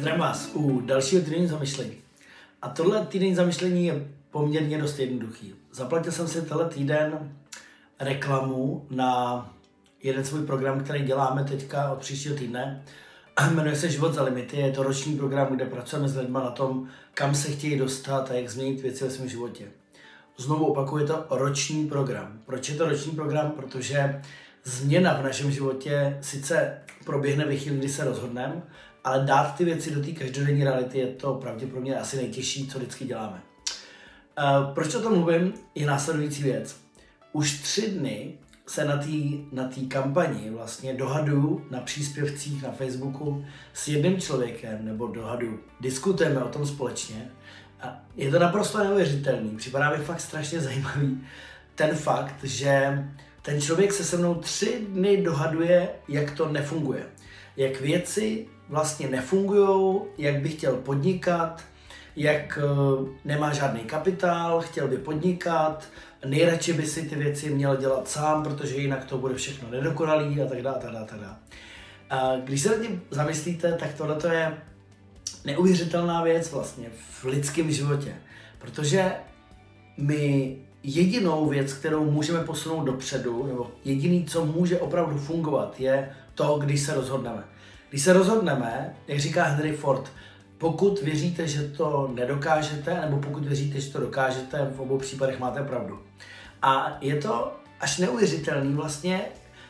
Zdravím vás u dalšího týdenní zamyšlení. A tohle týdenní zamyšlení je poměrně dost jednoduchý. Zaplatil jsem si tenhle týden reklamu na jeden svůj program, který děláme teďka od příštího týdne. Jmenuje se Život za limity. Je to roční program, kde pracujeme s lidmi na tom, kam se chtějí dostat a jak změnit věci ve svém životě. Znovu opakuju, je to roční program. Proč je to roční program? Protože změna v našem životě sice proběhne ve chvíli, kdy se rozhodneme, ale dát ty věci do té každodenní reality je to pravděpodobně asi nejtěžší, co vždycky děláme. Uh, proč o tom mluvím, je následující věc. Už tři dny se na té na kampani vlastně dohaduju na příspěvcích na Facebooku s jedním člověkem, nebo dohaduju, diskutujeme o tom společně. A je to naprosto neuvěřitelný, připadá mi fakt strašně zajímavý ten fakt, že ten člověk se se mnou tři dny dohaduje, jak to nefunguje. Jak věci vlastně nefungují, jak by chtěl podnikat, jak eh, nemá žádný kapitál, chtěl by podnikat, nejradši by si ty věci měl dělat sám, protože jinak to bude všechno nedokonalý a tak dále, tak dále, tak dále. A když se nad tím zamyslíte, tak tohle je neuvěřitelná věc vlastně v lidském životě, protože my jedinou věc, kterou můžeme posunout dopředu, nebo jediný, co může opravdu fungovat, je to, když se rozhodneme. Když se rozhodneme, jak říká Henry Ford, pokud věříte, že to nedokážete, nebo pokud věříte, že to dokážete, v obou případech máte pravdu. A je to až neuvěřitelný vlastně,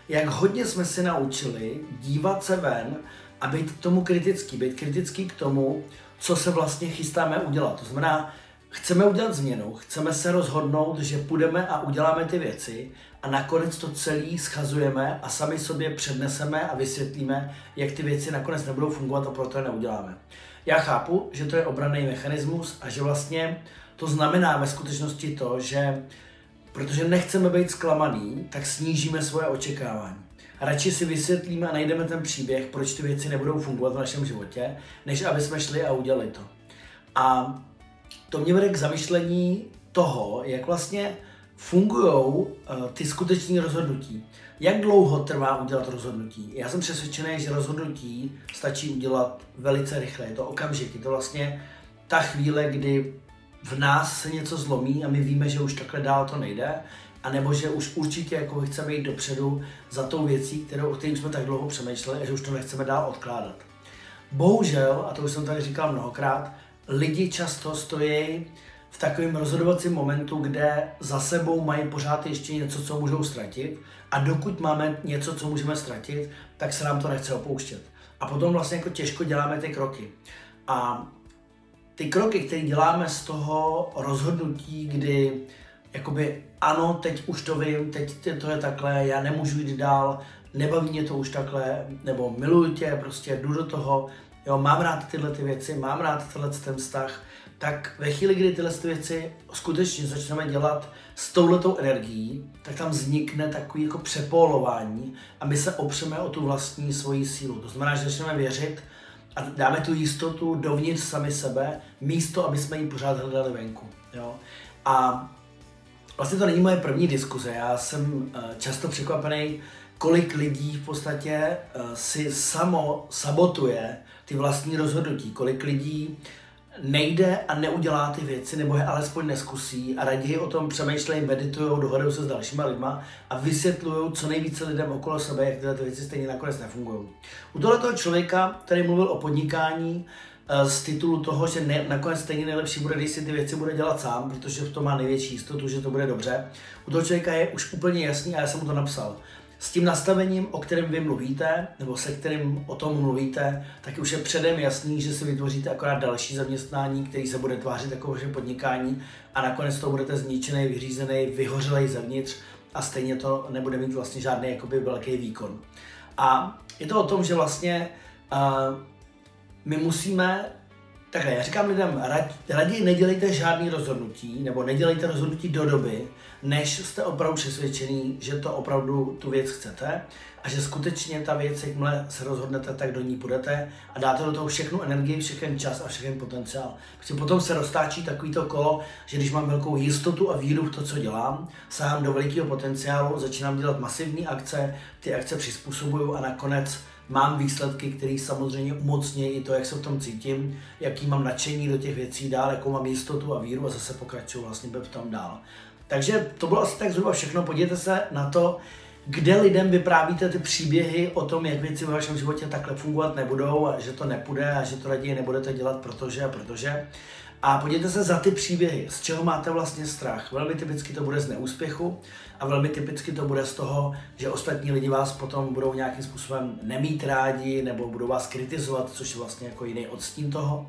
jak hodně jsme si naučili dívat se ven a být k tomu kritický, být kritický k tomu, co se vlastně chystáme udělat. To znamená, chceme udělat změnu, chceme se rozhodnout, že půjdeme a uděláme ty věci a nakonec to celé schazujeme a sami sobě předneseme a vysvětlíme, jak ty věci nakonec nebudou fungovat a proto je neuděláme. Já chápu, že to je obranný mechanismus a že vlastně to znamená ve skutečnosti to, že protože nechceme být zklamaný, tak snížíme svoje očekávání. A radši si vysvětlíme a najdeme ten příběh, proč ty věci nebudou fungovat v našem životě, než aby jsme šli a udělali to. A to mě vede k zamyšlení toho, jak vlastně fungují uh, ty skutečné rozhodnutí. Jak dlouho trvá udělat rozhodnutí? Já jsem přesvědčený, že rozhodnutí stačí udělat velice rychle. Je to okamžik, je to vlastně ta chvíle, kdy v nás se něco zlomí a my víme, že už takhle dál to nejde, a nebo že už určitě jako chceme jít dopředu za tou věcí, kterou, o kterým jsme tak dlouho přemýšleli a že už to nechceme dál odkládat. Bohužel, a to už jsem tady říkal mnohokrát, lidi často stojí v takovém rozhodovacím momentu, kde za sebou mají pořád ještě něco, co můžou ztratit a dokud máme něco, co můžeme ztratit, tak se nám to nechce opouštět. A potom vlastně jako těžko děláme ty kroky. A ty kroky, které děláme z toho rozhodnutí, kdy jakoby ano, teď už to vím, teď to je takhle, já nemůžu jít dál, nebaví mě to už takhle, nebo miluju tě, prostě jdu do toho, jo, mám rád tyhle ty věci, mám rád tenhle ten vztah, tak ve chvíli, kdy tyhle ty věci skutečně začneme dělat s touhletou energií, tak tam vznikne takový jako přepolování a my se opřeme o tu vlastní svoji sílu. To znamená, že začneme věřit a dáme tu jistotu dovnitř sami sebe, místo, aby jsme ji pořád hledali venku. Jo? A vlastně to není moje první diskuze. Já jsem eh, často překvapený, kolik lidí v podstatě eh, si samo sabotuje ty vlastní rozhodnutí, kolik lidí nejde a neudělá ty věci, nebo je alespoň neskusí a raději o tom přemýšlejí, meditují, dohadují se s dalšíma lidma a vysvětlují co nejvíce lidem okolo sebe, jak tyhle ty věci stejně nakonec nefungují. U tohoto člověka, který mluvil o podnikání, eh, z titulu toho, že ne, nakonec stejně nejlepší bude, když si ty věci bude dělat sám, protože v tom má největší jistotu, že to bude dobře. U toho člověka je už úplně jasný a já jsem mu to napsal s tím nastavením, o kterém vy mluvíte, nebo se kterým o tom mluvíte, tak už je předem jasný, že si vytvoříte akorát další zaměstnání, který se bude tvářit jako vaše podnikání a nakonec to budete zničený, vyřízený, vyhořelej zevnitř a stejně to nebude mít vlastně žádný jakoby velký výkon. A je to o tom, že vlastně uh, my musíme Takhle, já říkám lidem, raději nedělejte žádný rozhodnutí, nebo nedělejte rozhodnutí do doby, než jste opravdu přesvědčený, že to opravdu tu věc chcete a že skutečně ta věc, jakmile se rozhodnete, tak do ní půjdete a dáte do toho všechnu energii, všechen čas a všechen potenciál. Protože potom se roztáčí takovýto kolo, že když mám velkou jistotu a víru v to, co dělám, sám do velikého potenciálu, začínám dělat masivní akce, ty akce přizpůsobuju a nakonec mám výsledky, které samozřejmě umocňují i to, jak se v tom cítím, jaký mám nadšení do těch věcí dál, jakou mám jistotu a víru a zase pokračuju vlastně v tom dál. Takže to bylo asi tak zhruba všechno. Podívejte se na to, kde lidem vyprávíte ty příběhy o tom, jak věci ve vašem životě takhle fungovat nebudou a že to nepůjde a že to raději nebudete dělat, protože a protože. A podívejte se za ty příběhy, z čeho máte vlastně strach. Velmi typicky to bude z neúspěchu a velmi typicky to bude z toho, že ostatní lidi vás potom budou nějakým způsobem nemít rádi nebo budou vás kritizovat, což je vlastně jako jiný odstín toho.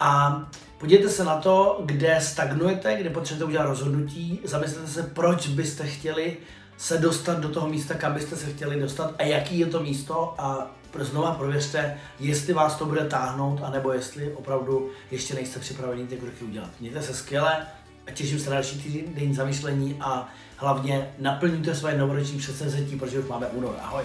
A podívejte se na to, kde stagnujete, kde potřebujete udělat rozhodnutí, zamyslete se, proč byste chtěli se dostat do toho místa, kam byste se chtěli dostat a jaký je to místo a znova prověřte, jestli vás to bude táhnout, anebo jestli opravdu ještě nejste připraveni ty kroky udělat. Mějte se skvěle a těším se na další týden zamýšlení a hlavně naplňujte své novoroční předsevzetí, protože už máme únor. Ahoj!